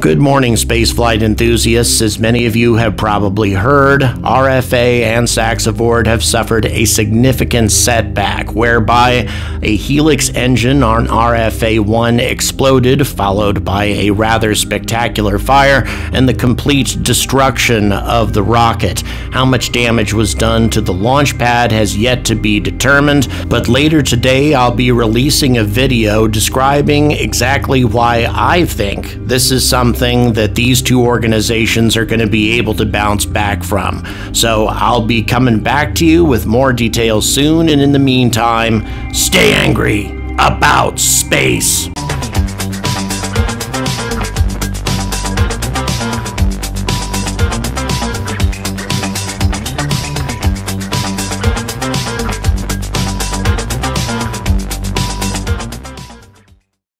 Good morning, spaceflight enthusiasts. As many of you have probably heard, RFA and Saxavord have suffered a significant setback whereby a Helix engine on RFA 1 exploded, followed by a rather spectacular fire and the complete destruction of the rocket. How much damage was done to the launch pad has yet to be determined, but later today I'll be releasing a video describing exactly why I think this is something something that these two organizations are going to be able to bounce back from. So I'll be coming back to you with more details soon, and in the meantime, stay angry about space.